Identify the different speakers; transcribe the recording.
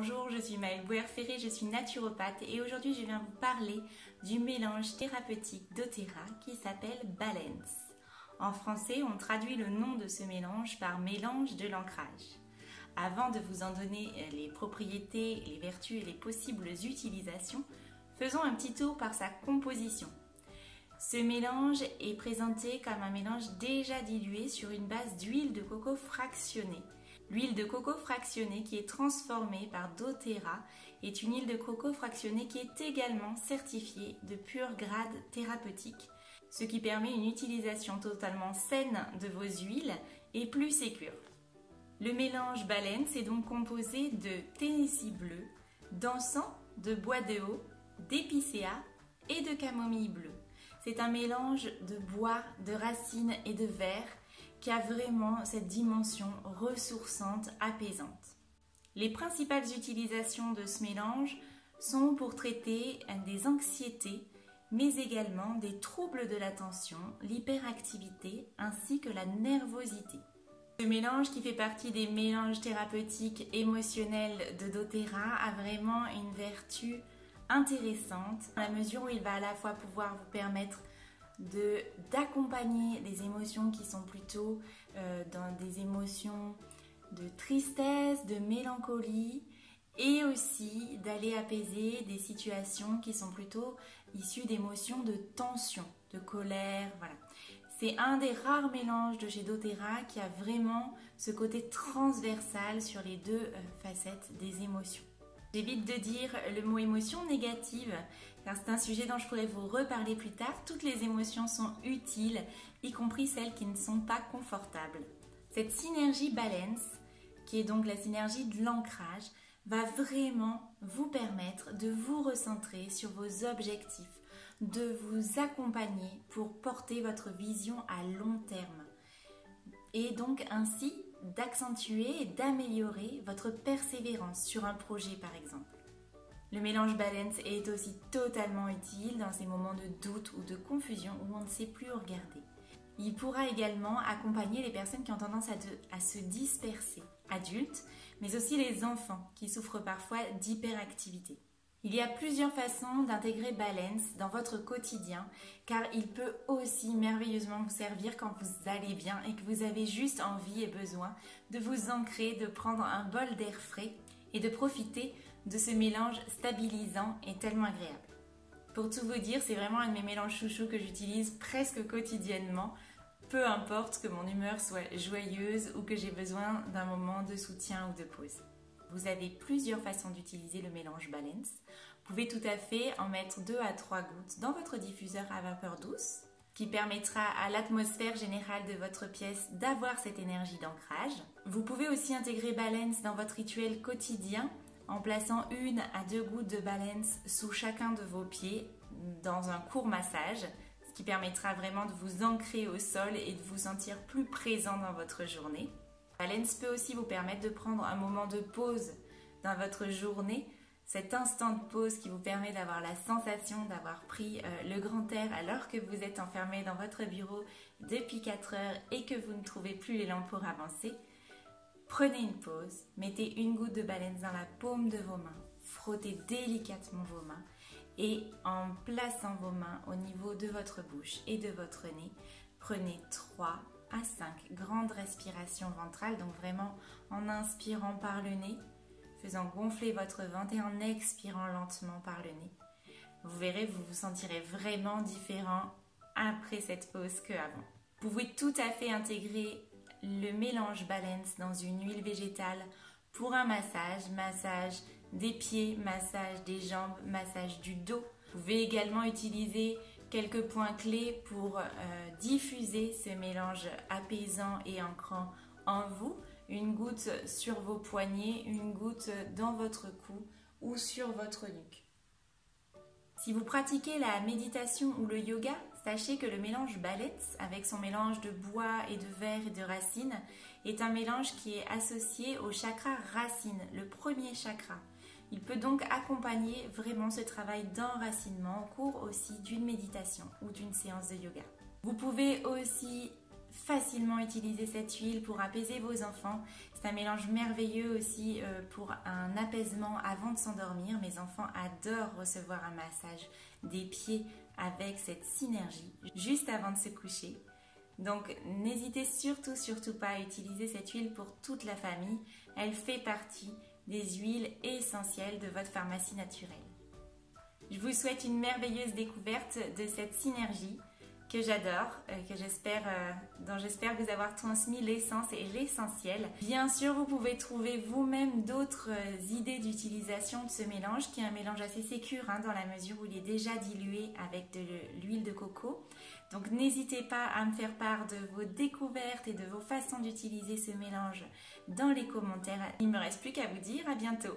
Speaker 1: Bonjour, je suis Maëlle Bouer-Ferré, je suis naturopathe et aujourd'hui je viens vous parler du mélange thérapeutique doTERRA qui s'appelle Balance. En français, on traduit le nom de ce mélange par mélange de l'ancrage. Avant de vous en donner les propriétés, les vertus et les possibles utilisations, faisons un petit tour par sa composition. Ce mélange est présenté comme un mélange déjà dilué sur une base d'huile de coco fractionnée L'huile de coco fractionnée qui est transformée par doTERRA est une huile de coco fractionnée qui est également certifiée de pur grade thérapeutique, ce qui permet une utilisation totalement saine de vos huiles et plus sécure. Le mélange Balance est donc composé de Tennessee bleu, d'encens, de bois de haut, d'épicéa et de camomille bleue. C'est un mélange de bois, de racines et de verre qui a vraiment cette dimension ressourçante, apaisante. Les principales utilisations de ce mélange sont pour traiter des anxiétés, mais également des troubles de l'attention, l'hyperactivité ainsi que la nervosité. Ce mélange qui fait partie des mélanges thérapeutiques émotionnels de doTERRA a vraiment une vertu intéressante à la mesure où il va à la fois pouvoir vous permettre d'accompagner des émotions qui sont plutôt euh, dans des émotions de tristesse, de mélancolie et aussi d'aller apaiser des situations qui sont plutôt issues d'émotions de tension, de colère, voilà. C'est un des rares mélanges de chez doTERRA qui a vraiment ce côté transversal sur les deux euh, facettes des émotions. J'évite de dire le mot émotion négative car c'est un sujet dont je pourrais vous reparler plus tard. Toutes les émotions sont utiles, y compris celles qui ne sont pas confortables. Cette synergie balance, qui est donc la synergie de l'ancrage, va vraiment vous permettre de vous recentrer sur vos objectifs, de vous accompagner pour porter votre vision à long terme et donc ainsi d'accentuer et d'améliorer votre persévérance sur un projet par exemple. Le mélange balance est aussi totalement utile dans ces moments de doute ou de confusion où on ne sait plus où regarder. Il pourra également accompagner les personnes qui ont tendance à, à se disperser, adultes, mais aussi les enfants qui souffrent parfois d'hyperactivité. Il y a plusieurs façons d'intégrer Balance dans votre quotidien car il peut aussi merveilleusement vous servir quand vous allez bien et que vous avez juste envie et besoin de vous ancrer, de prendre un bol d'air frais et de profiter de ce mélange stabilisant et tellement agréable. Pour tout vous dire, c'est vraiment un de mes mélanges chouchous que j'utilise presque quotidiennement, peu importe que mon humeur soit joyeuse ou que j'ai besoin d'un moment de soutien ou de pause. Vous avez plusieurs façons d'utiliser le mélange Balance. Vous pouvez tout à fait en mettre 2 à 3 gouttes dans votre diffuseur à vapeur douce qui permettra à l'atmosphère générale de votre pièce d'avoir cette énergie d'ancrage. Vous pouvez aussi intégrer Balance dans votre rituel quotidien en plaçant une à deux gouttes de Balance sous chacun de vos pieds dans un court massage, ce qui permettra vraiment de vous ancrer au sol et de vous sentir plus présent dans votre journée. Balance peut aussi vous permettre de prendre un moment de pause dans votre journée, cet instant de pause qui vous permet d'avoir la sensation d'avoir pris euh, le grand air alors que vous êtes enfermé dans votre bureau depuis 4 heures et que vous ne trouvez plus l'élan pour avancer. Prenez une pause, mettez une goutte de balance dans la paume de vos mains, frottez délicatement vos mains et en plaçant vos mains au niveau de votre bouche et de votre nez, prenez 3 à 5 grandes respirations ventrales, donc vraiment en inspirant par le nez, faisant gonfler votre ventre et en expirant lentement par le nez. Vous verrez, vous vous sentirez vraiment différent après cette pause que avant. Vous pouvez tout à fait intégrer le mélange balance dans une huile végétale pour un massage, massage des pieds, massage des jambes, massage du dos. Vous pouvez également utiliser quelques points clés pour euh, diffuser ce mélange apaisant et ancrant en vous. Une goutte sur vos poignets, une goutte dans votre cou ou sur votre nuque. Si vous pratiquez la méditation ou le yoga, sachez que le mélange balance avec son mélange de bois et de verre et de racines est un mélange qui est associé au chakra racine, le premier chakra. Il peut donc accompagner vraiment ce travail d'enracinement au cours aussi d'une méditation ou d'une séance de yoga. Vous pouvez aussi facilement utiliser cette huile pour apaiser vos enfants C'est un mélange merveilleux aussi euh, pour un apaisement avant de s'endormir. Mes enfants adorent recevoir un massage des pieds avec cette synergie juste avant de se coucher. Donc n'hésitez surtout, surtout pas à utiliser cette huile pour toute la famille. Elle fait partie des huiles essentielles de votre pharmacie naturelle. Je vous souhaite une merveilleuse découverte de cette synergie que j'adore, euh, que j'espère, euh, dont j'espère vous avoir transmis l'essence et l'essentiel. Bien sûr, vous pouvez trouver vous-même d'autres euh, idées d'utilisation de ce mélange, qui est un mélange assez sécur hein, dans la mesure où il est déjà dilué avec de l'huile de coco. Donc n'hésitez pas à me faire part de vos découvertes et de vos façons d'utiliser ce mélange dans les commentaires. Il ne me reste plus qu'à vous dire à bientôt.